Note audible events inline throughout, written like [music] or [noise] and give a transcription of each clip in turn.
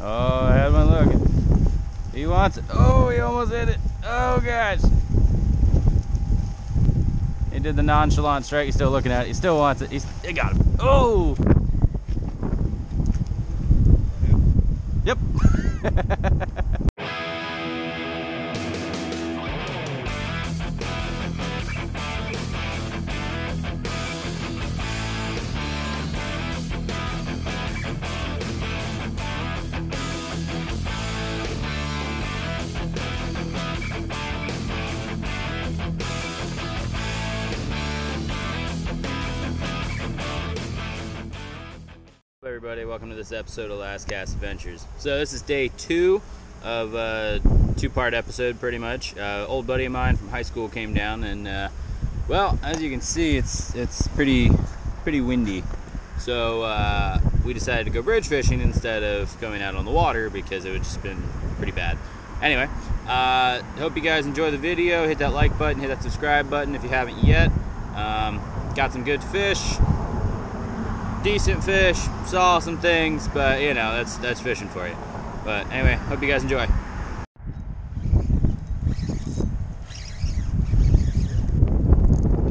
Oh, I had one looking. He wants it. Oh, he almost hit it. Oh, gosh. He did the nonchalant strike. He's still looking at it. He still wants it. He's, he got him. Oh! Yep. [laughs] everybody, welcome to this episode of Last Cast Adventures. So this is day two of a two-part episode, pretty much. Uh, old buddy of mine from high school came down, and uh, well, as you can see, it's it's pretty pretty windy. So uh, we decided to go bridge fishing instead of going out on the water because it would just been pretty bad. Anyway, uh, hope you guys enjoy the video. Hit that like button, hit that subscribe button if you haven't yet. Um, got some good fish decent fish, saw some things, but you know, that's that's fishing for you. But anyway, hope you guys enjoy.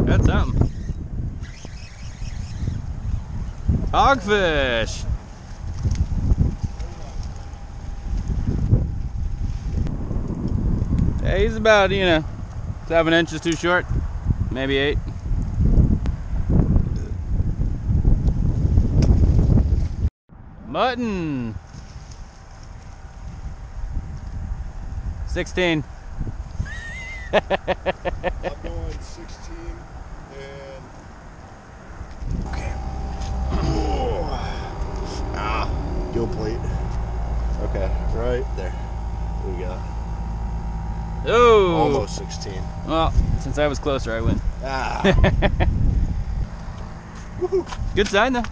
That's something. Hogfish. Yeah, he's about, you know, seven inches too short, maybe eight. Mutton. 16. I'm going 16 and. Okay. [clears throat] ah, gill plate. Okay, right there. There we go. Oh. Almost 16. Well, since I was closer, I win. Ah. [laughs] Good sign though.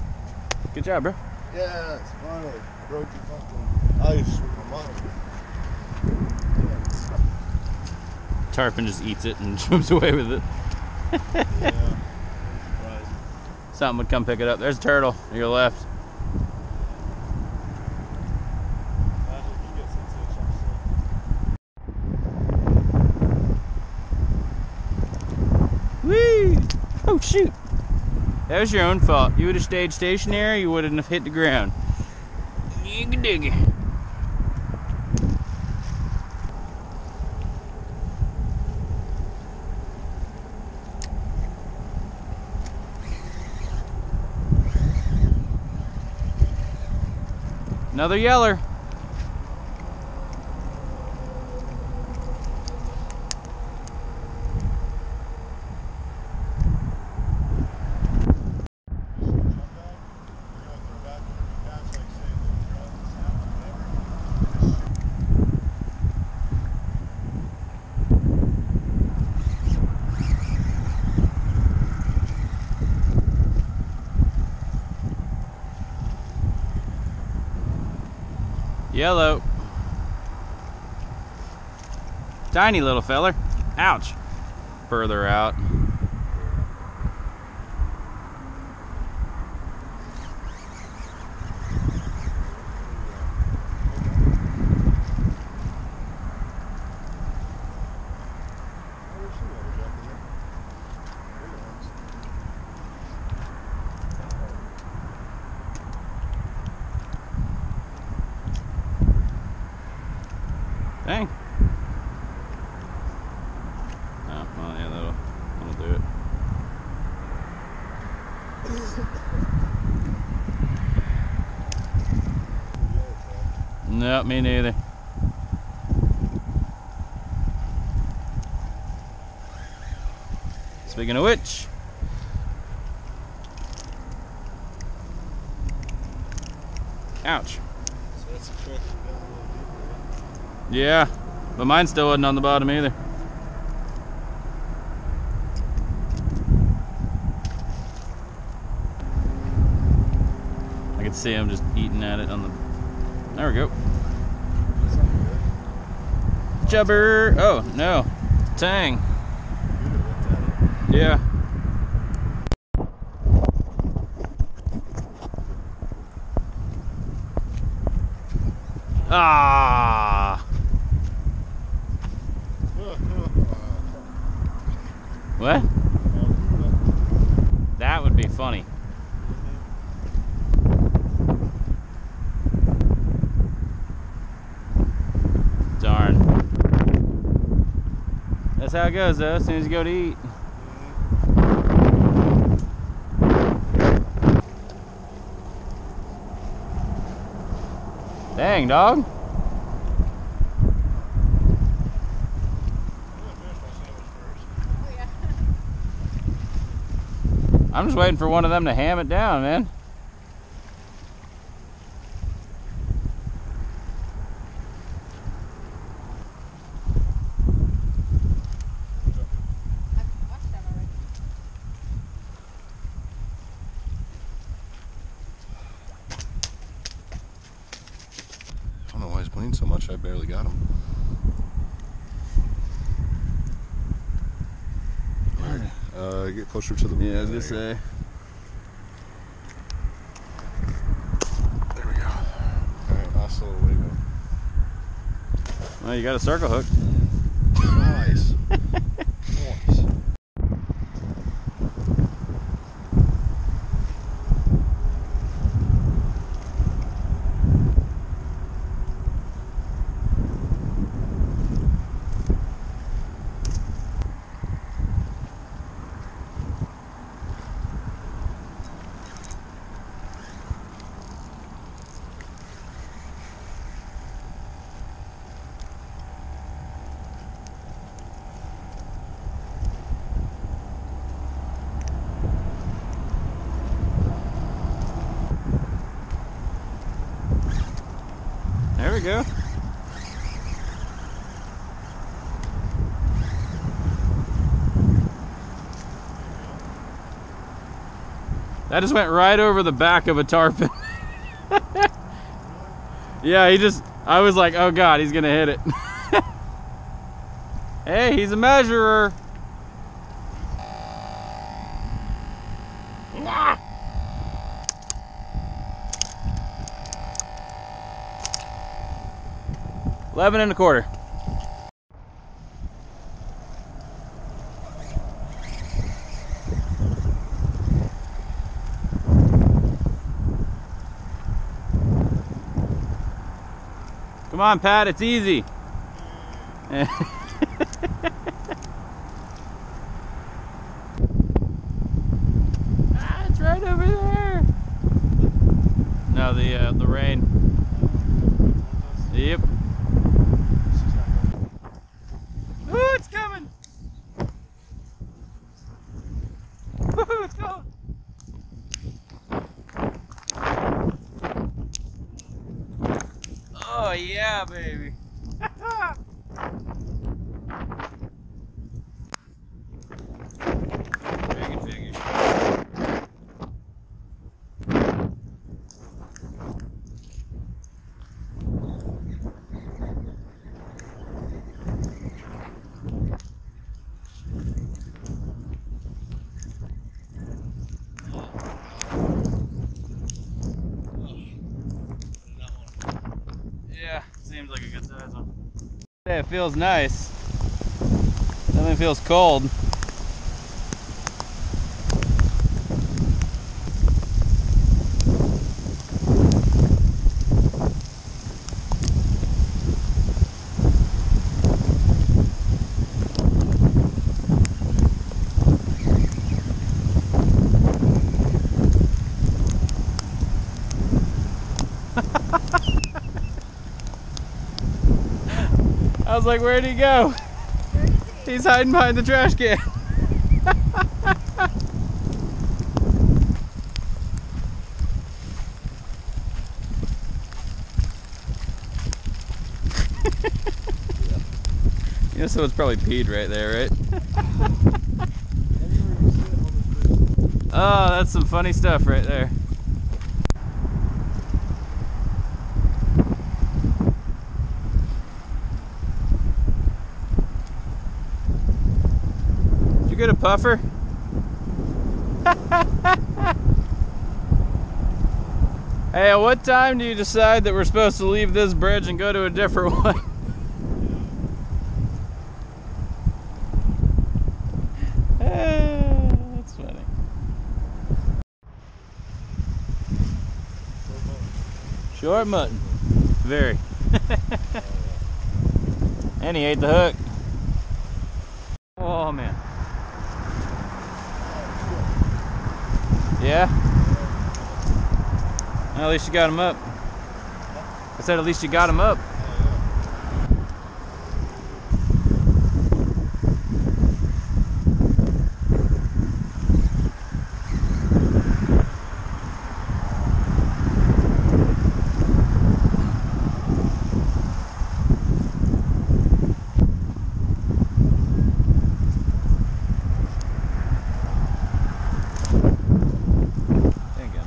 Good job, bro. Yeah, it's finally broke the fucking ice with my mind. [laughs] Tarpon just eats it and [laughs] swims away with it. Yeah. [laughs] Something would come pick it up. There's a turtle to your left. Whee! Oh shoot! That was your own fault. You would have stayed stationary, you wouldn't have hit the ground. You can dig it. Another yeller. Yellow. Tiny little feller. Ouch. Further out. Dang. Oh, well, yeah, that'll, that'll do it. No, me neither. Speaking of which, ouch. Yeah, but mine still wasn't on the bottom either. I can see him just eating at it on the. There we go jubber. Oh, no. Tang. Yeah. Ah. That's how it goes though, as soon as you go to eat. Dang, dog. I'm just waiting for one of them to ham it down, man. I don't know why he's bleeding so much. I barely got him. Alright, Uh, get closer to the. Yeah, I was gonna say. There we go. Alright, hasta luego. Well, you got a circle hook. Nice. nice. There we go. That just went right over the back of a tarpon. [laughs] yeah, he just, I was like, oh God, he's gonna hit it. [laughs] hey, he's a measurer. Eleven and a quarter. Come on, Pat, it's easy. [laughs] ah, it's right over there. No, the uh, the rain. Yep. Ooh, it's coming. Ooh, it's going. Oh yeah, baby. Dragon figure. Yeah, seems like a good size one. Feels nice. Nothing feels cold. I was like, where'd he go? He's hiding behind the trash can. [laughs] yeah, so it's probably peed right there, right? [laughs] oh, that's some funny stuff right there. Get a puffer? [laughs] Hey, at what time do you decide that we're supposed to leave this bridge and go to a different [laughs] one? Ah, [laughs] That's funny. Short mutton. Very. and he ate the hook. Oh man. Yeah? Well, at least you got him up. I said at least you got him up. There you go.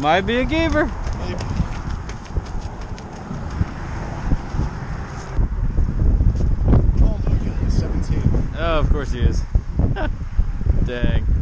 Might be a giver. Maybe. Oh my god, 17. Oh, of course he is. [laughs] Dang.